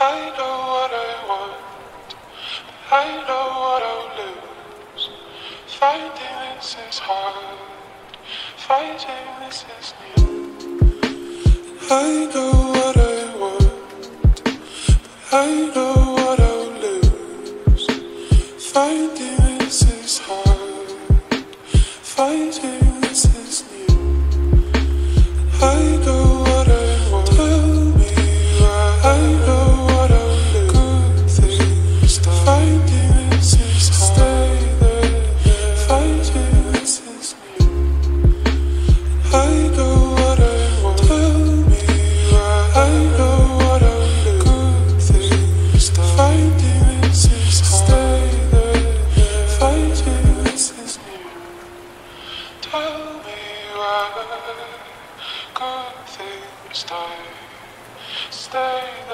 I know what I want, I know what I'll lose. Finding this is hard, fighting this is new. I know what I want, I know what I'll lose. Finding this is hard, fighting Tell me why good things die. Stay